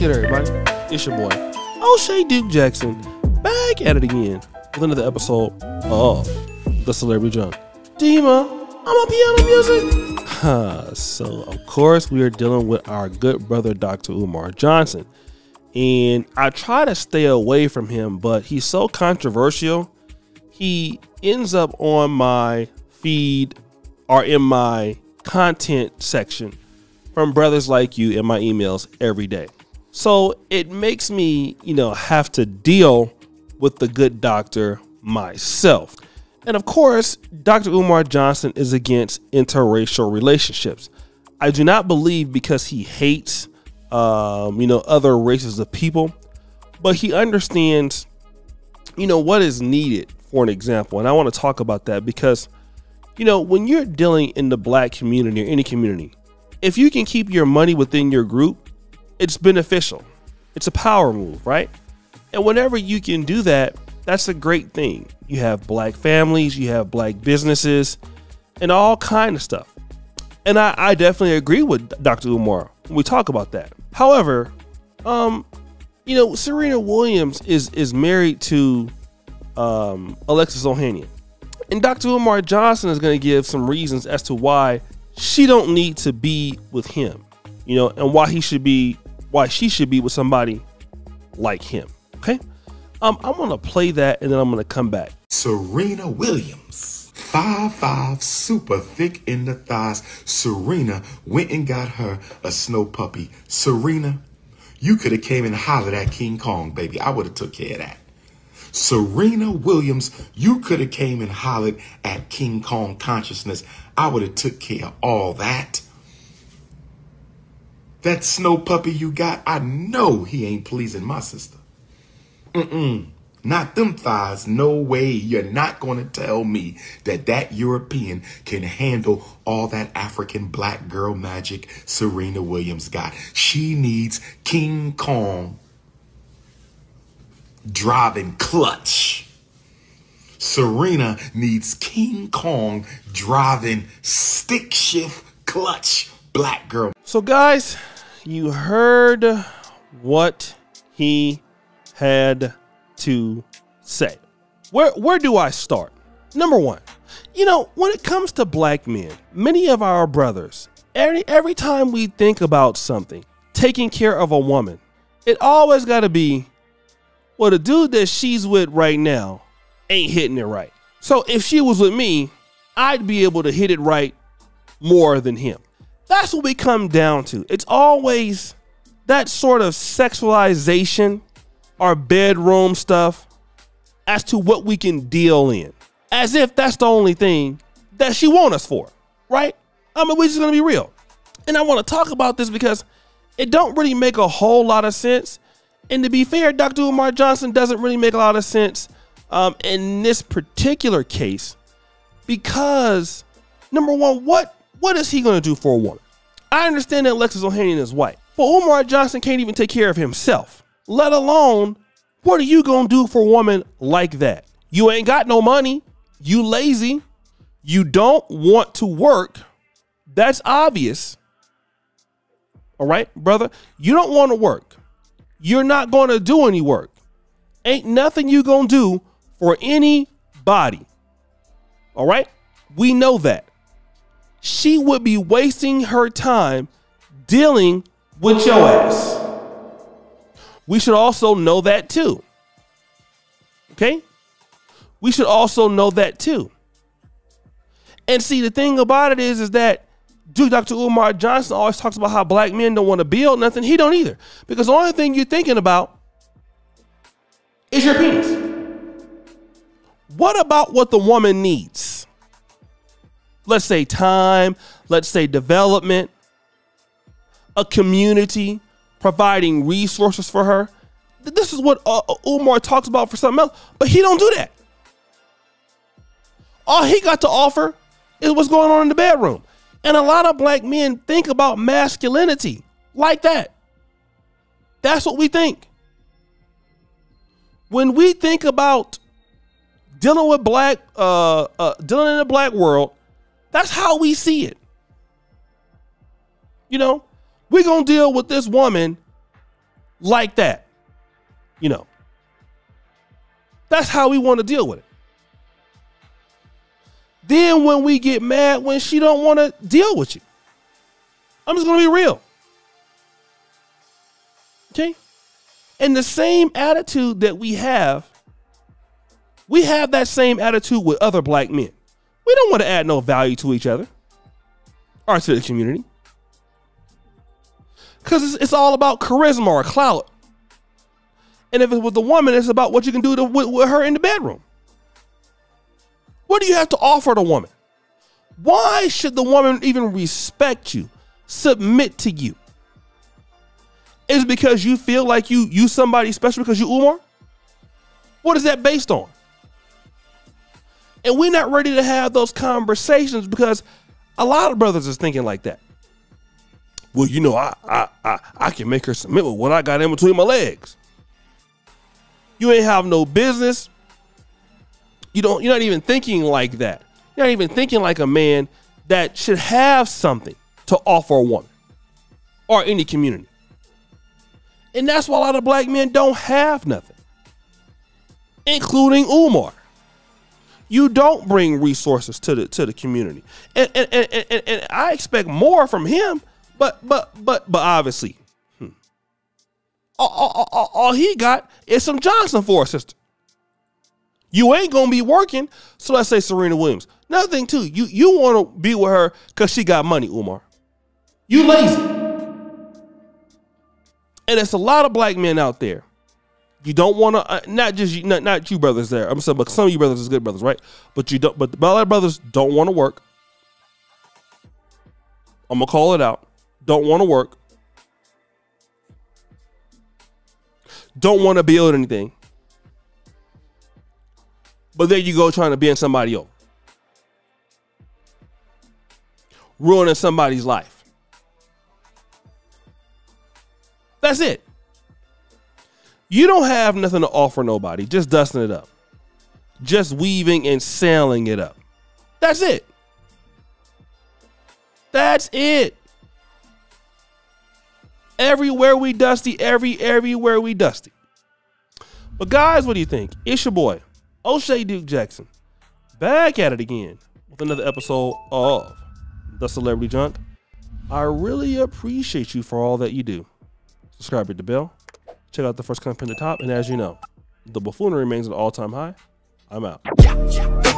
good, everybody? It's your boy, Oshay Duke Jackson, back at it again with another episode of The Celebrity Junk. Dima, I'm a piano music. Huh, so, of course, we are dealing with our good brother, Dr. Umar Johnson. And I try to stay away from him, but he's so controversial. He ends up on my feed or in my content section from brothers like you in my emails every day. So it makes me, you know, have to deal with the good doctor myself. And of course, Dr. Umar Johnson is against interracial relationships. I do not believe because he hates, um, you know, other races of people, but he understands, you know, what is needed for an example. And I want to talk about that because, you know, when you're dealing in the black community or any community, if you can keep your money within your group, it's beneficial. It's a power move, right? And whenever you can do that, that's a great thing. You have black families, you have black businesses, and all kind of stuff. And I, I definitely agree with Dr. Umar when we talk about that. However, um, you know, Serena Williams is is married to um, Alexis Ohanian. And Dr. Umar Johnson is going to give some reasons as to why she don't need to be with him, you know, and why he should be, why she should be with somebody like him. Okay. Um, I'm gonna play that and then I'm gonna come back. Serena Williams. Five five, super thick in the thighs. Serena went and got her a snow puppy. Serena, you could have came and hollered at King Kong, baby. I would have took care of that. Serena Williams, you could have came and hollered at King Kong consciousness. I would have took care of all that. That snow puppy you got, I know he ain't pleasing my sister. Mm-mm. Not them thighs. No way. You're not going to tell me that that European can handle all that African black girl magic Serena Williams got. She needs King Kong driving clutch. Serena needs King Kong driving stick shift clutch black girl. So, guys, you heard what he had to say. Where where do I start? Number one, you know, when it comes to black men, many of our brothers, every every time we think about something, taking care of a woman, it always got to be, well, the dude that she's with right now ain't hitting it right. So if she was with me, I'd be able to hit it right more than him. That's what we come down to. It's always that sort of sexualization our bedroom stuff as to what we can deal in. As if that's the only thing that she want us for, right? I mean, we're just gonna be real. And I want to talk about this because it don't really make a whole lot of sense. And to be fair, Dr. Umar Johnson doesn't really make a lot of sense um, in this particular case because number one, what what is he gonna do for a woman? I understand that Alexis Ohanian is white, but Umar Johnson can't even take care of himself let alone what are you gonna do for a woman like that? You ain't got no money, you lazy, you don't want to work. That's obvious. All right, brother, you don't want to work. You're not going to do any work. Ain't nothing you going to do for anybody. All right? We know that. She would be wasting her time dealing with your ass we should also know that too. Okay? We should also know that too. And see, the thing about it is, is that Duke Dr. Umar Johnson always talks about how black men don't want to build nothing. He don't either. Because the only thing you're thinking about is your penis. What about what the woman needs? Let's say time, let's say development, a community, providing resources for her. This is what uh, Umar talks about for something else, but he don't do that. All he got to offer is what's going on in the bedroom. And a lot of black men think about masculinity like that. That's what we think. When we think about dealing with black, uh, uh, dealing in the black world, that's how we see it. You know, we're going to deal with this woman like that. You know. That's how we want to deal with it. Then when we get mad when she don't want to deal with you. I'm just going to be real. Okay? And the same attitude that we have, we have that same attitude with other black men. We don't want to add no value to each other or to the community. Because it's, it's, all about charisma or clout. And if it's with the woman, it's about what you can do to, with, with her in the bedroom. What do you have to offer the woman? Why should the woman even respect you, submit to you? Is because you feel like you you somebody special because you Umar? What is that based on? And we're not ready to have those conversations because a lot of brothers is thinking like that. Well, you know, I I I, I can make her submit with what I got in between my legs. You ain't have no business you don't you're not even thinking like that. You're not even thinking like a man that should have something to offer a woman or any community. And that's why a lot of black men don't have nothing, including Umar. You don't bring resources to the to the community, and and, and, and, and I expect more from him. But but but but obviously, hmm, all, all, all, all he got is some Johnson for a sister. You ain't gonna be working. So let's say Serena Williams. Another thing too, you you want to be with her because she got money, Umar. You lazy. And it's a lot of black men out there. You don't want to, uh, not just you, not, not you brothers there. I'm saying, but some of you brothers is good brothers, right? But you don't. But a lot of brothers don't want to work. I'm gonna call it out. Don't want to work. Don't want to build anything. But there you go trying to bend somebody over. Ruining somebody's life. That's it. You don't have nothing to offer nobody, just dusting it up. Just weaving and sailing it up. That's it. That's it. Everywhere we dusty, every everywhere we dusty. But guys, what do you think? It's your boy, Oshay Duke Jackson back at it again with another episode of The Celebrity Junk. I really appreciate you for all that you do. Subscribe hit the bell. Check out the first comment at the top. And as you know, the buffoonery remains at all time high. I'm out.